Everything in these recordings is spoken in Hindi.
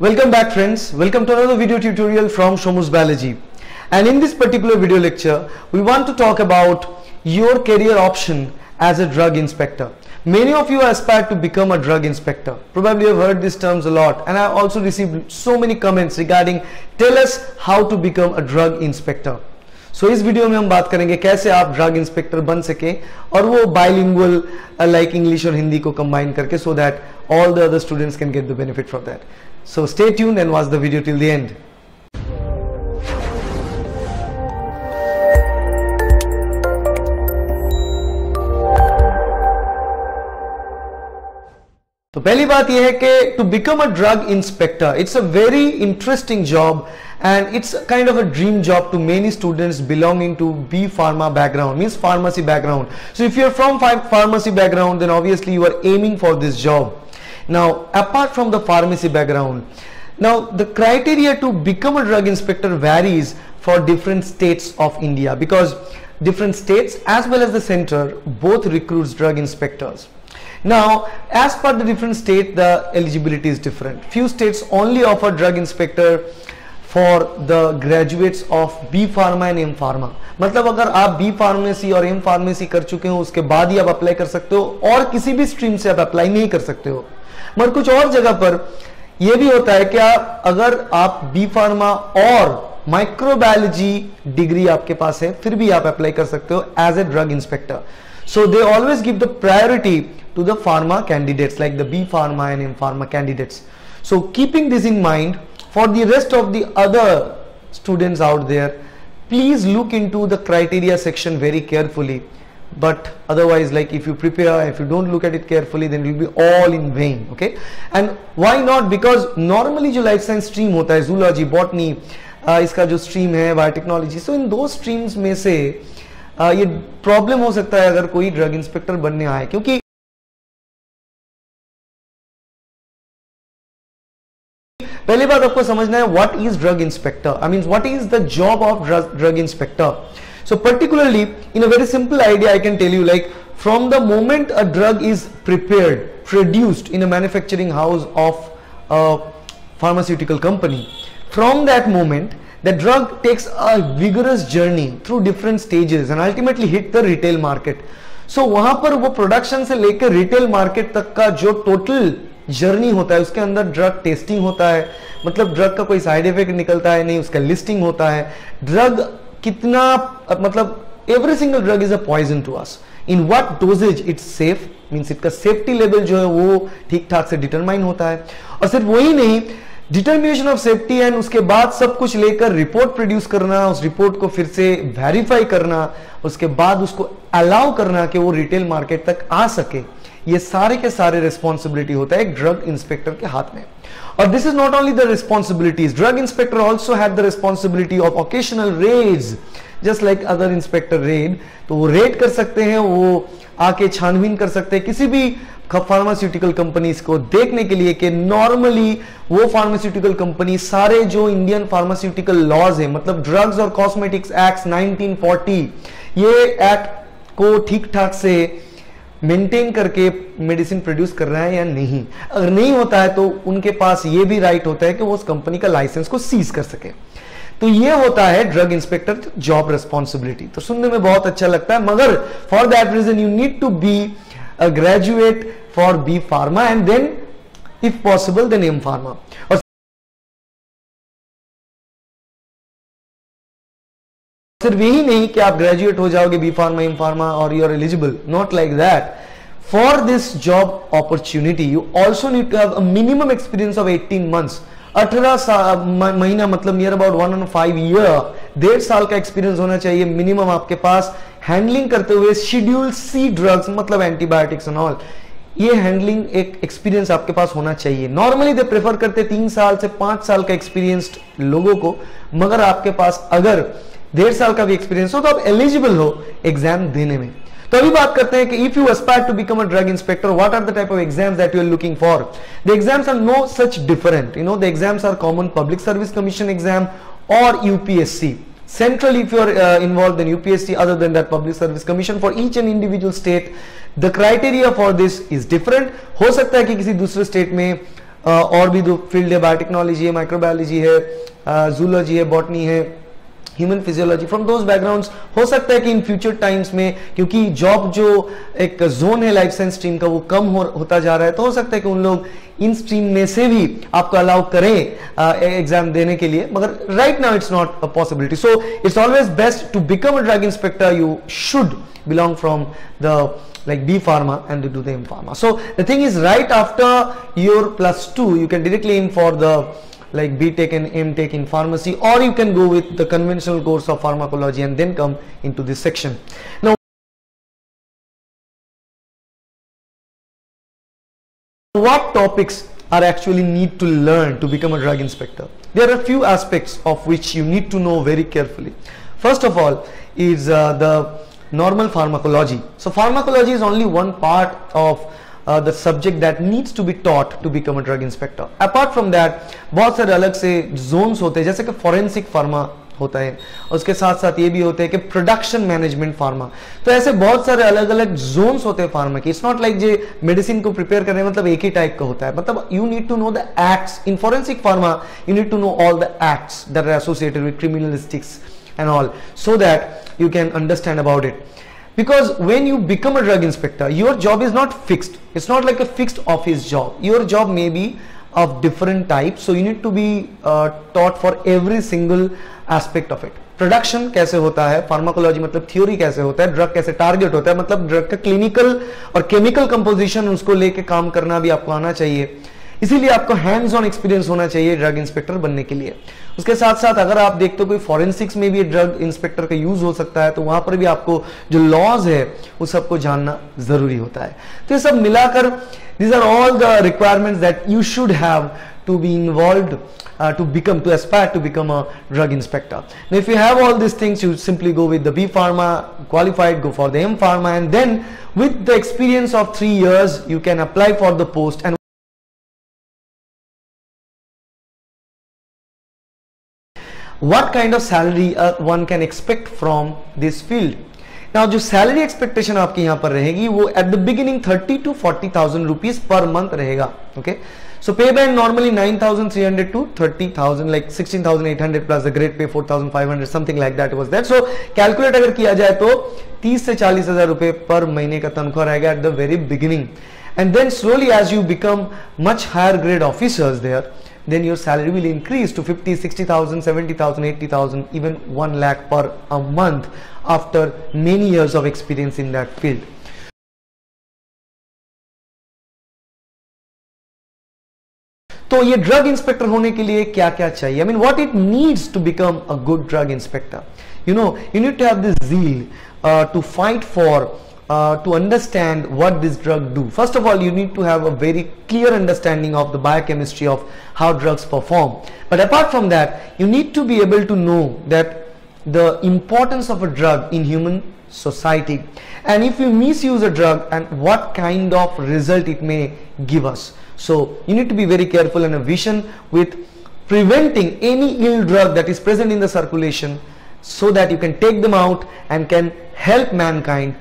Welcome back friends. Welcome to another video tutorial from Shomu's Biology. And in this particular video lecture, we want to talk about your career option as a drug inspector. Many of you aspire to become a drug inspector. Probably you have heard these terms a lot and I also received so many comments regarding tell us how to become a drug inspector. So so, इस वीडियो में हम बात करेंगे कैसे आप ड्रग इंस्पेक्टर बन सके और वो बाइलिंगुअल लाइक इंग्लिश और हिंदी को कंबाइन करके so that all the other students can get the benefit from that. So stay tuned and watch the video till the end. तो पहली बात यह है कि to become a drug inspector it's a very interesting job and it's kind of a dream job to many students belonging to B pharma background means pharmacy background so if you're from pharmacy background then obviously you are aiming for this job now, apart from the pharmacy background, now the criteria to become a drug inspector varies for different states of India because different states as well as the center both recruits drug inspectors. Now, as per the different state, the eligibility is different. Few states only offer drug inspector for the graduates of B pharma and M pharma. मतलब अगर आप B pharmacy और M pharmacy कर चुके हो उसके बाद ही आप अप्लाई कर सकते हो और किसी भी स्ट्रीम से आप अप्लाई नहीं कर सकते हो मगर कुछ और जगह पर यह भी होता है कि आप अगर आप बी फार्मा और माइक्रोबायोलॉजी डिग्री आपके पास है, फिर भी आप अप्लाई कर सकते हो as a drug inspector so they always give the priority to the pharma candidates like the B pharma and in pharma candidates so keeping this in mind for the rest of the other students out there please look in to the criteria section very carefully but otherwise like if you prepare if you don't look at it carefully then it will be all in vain okay and why not because normally जो life science stream होता है zoology botany uh, इसका जो stream है biotechnology so in those streams में से uh, ये problem हो सकता है अगर कोई drug inspector बनने आए क्योंकि पहली बात आपको समझना है what is drug inspector I mean what is the job of drug inspector So particularly in a very simple idea I can tell you like from the moment a drug is prepared, produced in a manufacturing house of a pharmaceutical company, from that moment the drug takes a vigorous journey through different stages and ultimately hit the retail market. So वहाँ पर वो प्रोडक्शन से लेकर रिटेल मार्केट तक का जो टोटल जर्नी होता है उसके अंदर ड्रग टेस्टिंग होता है मतलब ड्रग का कोई साइड इफ़ेक्ट निकलता है नहीं उसका लिस्टिंग होता है ड्रग कितना मतलब every single drug is a poison to us in what doses it's safe means इसका सेफ्टी लेवल जो है वो ठीक ठाक से डिटरमाइन होता है। और सिर्फ़ वही नहीं डिटर्मिनेशन ऑफ़ सेफ्टी एंड उसके बाद सब कुछ लेकर रिपोर्ट प्रोड्यूस करना, उस रिपोर्ट को फिर से वेरीफाई करना, उसके बाद उसको अलाउ करना कि वो रिटेल मार्केट तक आ सके। ये सारे के सारे रिस्पॉन्सिबिलिटी होता है ड्रग इंस्पेक्टर के हाथ में। और this is not only the responsibilities drug inspector also have the responsibility of occasional raids just like other inspector raid तो वो रेड कर सकते हैं, वो आके छानबीन कर सकते हैं। किसी भी फार्मास्यूटिकल कंपनीज़ को देखने के लिए कि नॉर्मली वो फार्मास्यूटिकल कंपनी सारे जो इंडियन फार्मास्यूटिकल लॉज है मतलब ड्रग्स और कॉस्मेटिक्स एक्ट 1940 ये एक्ट को ठीक ठाक से मेंटेन करके मेडिसिन प्रोड्यूस कर रहा है या नहीं? अगर नहीं होता है तो उनके पास ये भी राइट होता है कि वो उस कंपनी का लाइसेंस को सीज कर सके। तो ये होता है ड्रग इंस्पेक्टर जॉब रिस्पॉन्सिबिलिटी तो सुनने में बहुत अच्छा लगता है, मगर for that reason you need to be a graduate for B pharma and then if possible then M pharma और सिर्फ़ यही नहीं कि आप ग्रेजुएट हो जाओगे बी फार्मा एम फार्मा और you are eligible not like that for this job opportunity you also need to have minimum experience of 18 months अठारह महीना मतलब near about one and five year डेढ़ साल का एक्सपीरियंस होना चाहिए मिनिमम आपके पास. हैंडलिंग करते हुए शेड्यूल सी ड्रग्स मतलब एंटीबायोटिक्स एंड ऑल ये हैंडलिंग एक एक्सपीरियंस आपके पास होना चाहिए. नॉर्मली दे प्रेफर करते तीन साल से पाँच साल का एक्सपीरियंस्ड लोगों को, मगर आपके पास अगर डेढ़ साल का भी एक्सपीरियंस हो तो आप एलिजिबल हो एग्ज़ाम देने में। तो अभी बात करते हैं कि if you aspire to become a drug inspector what are the type of exams that you are looking for the exams are no such different you know the exams are common public service commission exam और UPSC if you are uh, involved in UPSC other than that public service commission for each and individual state the criteria for this is different. हो सकता है कि किसी दूसरे स्टेट में और भी दो फ़ील्ड है बायोटेक्नोलॉजी है माइक्रोबायोलॉजी है जूलॉजी है बॉटनी है human physiology from those backgrounds हो सकता है कि इन फ्यूचर टाइम्स में क्योंकि जॉब जो एक जोन है लाइफ साइंस स्ट्रीम का वो कम हो, होता जा रहा है तो हो सकता है कि उन लोग इन स्ट्रीम में से भी आपको अलाउ करें एग्ज़ाम देने के लिए मगर right now it's not a possibility so it's always best to become a drug inspector you should belong from the like B pharma and do the M pharma. So the thing is right after your plus two, you can directly aim for the like B.Tech and M.Tech in pharmacy or you can go with the conventional course of pharmacology and then come into this section. Now what topics are actually need to learn to become a drug inspector? There are a few aspects of which you need to know very carefully. First of all is uh, the normal pharmacology. So pharmacology is only one part of the subject that needs to be taught to become a drug inspector apart from that बहुत सारे अलग से जोन्स होते हैं, जैसे कि फॉरेंसिक फार्मा होता है उसके साथ साथ ये भी होते हैं कि प्रोडक्शन मैनेजमेंट फार्मा तो ऐसे बहुत सारे अलग अलग जोन्स होते हैं फार्मा के. इट्स नॉट लाइक जे मेडिसिन को प्रिपेयर करने मतलब एक ही टाइप का होता है. मतलब you need to know the acts in forensic pharma you need to know all the acts that are associated with criminalistics and all so that you can understand about it because when you become a drug inspector your job is not fixed it's not like a fixed office job your job may be of different types so you need to be uh, taught for every single aspect of it production कैसे होता है फार्माकोलॉजी मतलब थ्योरी कैसे होता है ड्रग कैसे टारगेट होता है मतलब ड्रग का क्लिनिकल और केमिकल कंपोजिशन उसको लेके काम करना भी आपको आना चाहिए इसीलिए आपको हैंड्स ऑन एक्सपीरियंस होना चाहिए ड्रग इंस्पेक्टर बनने के लिए उसके साथ साथ अगर आप देखते हो कोई फॉरेंसिक्स में भी ड्रग इंस्पेक्टर का यूज़ हो सकता है तो वहाँ पर भी आपको जो लॉज है उस सबको जानना ज़रूरी होता है तो ये सब मिलाकर these are all the requirements that you should have to be involved uh, to become to aspire to become a drug inspector now if you have all these things you simply go with the b pharma qualified go for the m pharma and then with the experience of 3 years you can apply for the post and what kind of salary uh, one can expect from this field now जो salary expectation आपकी यहाँ पर रहेगी वो at the beginning 30 to 40,000 rupees per month रहेगा okay so pay band normally 9,300 to 30,000 like 16,800 plus the grade pay 4,500 something like that was that so calculate अगर किया जाए तो 30 से 40 हज़ार रुपए पर महीने का तनख्वाह रहेगा at the very beginning and then slowly as you become much higher grade officers there then your salary will increase to 50 60000 70000 80000 even 1 lakh per a month after many years of experience in that field तो ये ड्रग इंस्पेक्टर होने के लिए क्या क्या चाहिए I mean what it needs to become a good drug inspector you know you need to have this zeal to fight for uh, to understand what this drug do. First of all, you need to have a very clear understanding of the biochemistry of how drugs perform. But apart from that, you need to be able to know that the importance of a drug in human society and if you misuse a drug and what kind of result it may give us. So you need to be very careful and a vision with preventing any ill drug that is present in the circulation so that you can take them out and can help mankind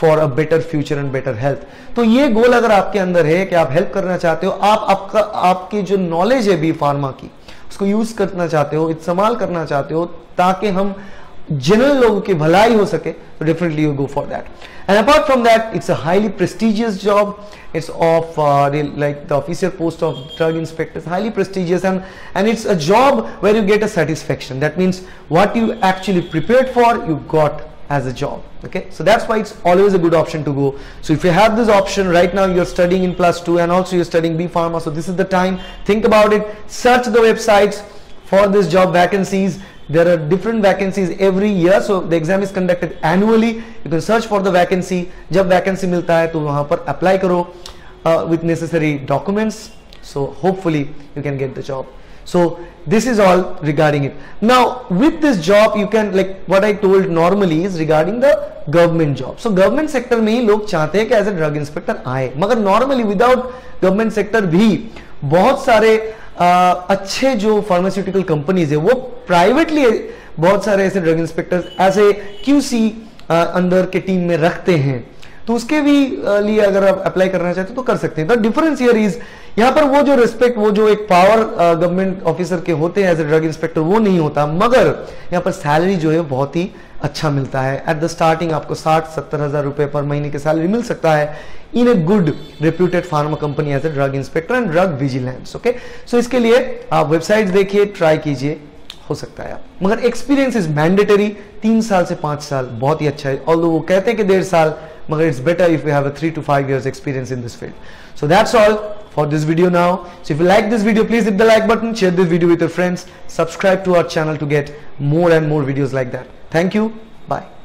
for a better future and better health तो ये गोल अगर आपके अंदर है कि आप हेल्प करना चाहते हो, आप आपका, आपकी जो नॉलेज है बी फार्मा की, उसको यूज़ करना चाहते हो, इस्तेमाल करना चाहते हो, ताकि हम जनरल लोगों की भलाई हो सके तो definitely you go for that and apart from that it's a highly prestigious job it's of like the officer post of drug inspectors. Highly prestigious and and it's a job where you get a satisfaction. That means what you actually prepared for, you got as a job okay? So that's why it's always a good option to go. So if you have this option right now you're studying in plus two and also you're studying b pharma so this is the time. Think about it. Search the websites for this job vacancies. There are different vacancies every year so the exam is conducted annually. You can search for the vacancy. Jab vacancy milta hai to wahan par apply karo uh, with necessary documents. So hopefully you can get the job so this is all regarding it. Now with this job you can like what i told normally is regarding the government job so government sector में ही लोग चाहते हैं कि एज ए ड्रग इंस्पेक्टर आए। मगर नॉर्मली विदाउट गवर्नमेंट सेक्टर भी बहुत सारे आ, अच्छे जो फार्मास्यूटिकल कंपनीज़ है वो प्राइवेटली बहुत सारे ऐसे drug inspectors as a QC अंदर के टीम में रखते हैं। तो उसके भी लिए अगर आप अप्लाई करना चाहते तो कर सकते हैं। द डिफरेंस हियर इज़ यहाँ पर वो जो रिस्पेक्ट वो जो एक पावर गवर्नमेंट ऑफिसर के होते हैं एज ए ड्रग इंस्पेक्टर वो नहीं होता। मगर यहाँ पर सैलरी जो है, बहुत ही अच्छा मिलता है। एट द स्टार्टिंग आपको साठ सत्तर हज़ार रुपए पर महीने की सैलरी मिल सकता है in a good reputed pharma company as a drug inspector and drug vigilance okay so इसके लिए आप वेबसाइट देखिए ट्राई कीजिए, हो सकता है। मगर एक्सपीरियंस इज़ मैंडेटरी तीन साल से पाँच साल, बहुत ही अच्छा है। ऑल वो कहते हैं कि डेढ़ साल but it's better if you have a three to five years experience in this field. So that's all for this video now. So if you like this video please hit the like button share this video with your friends subscribe to our channel to get more and more videos like that. Thank you. Bye.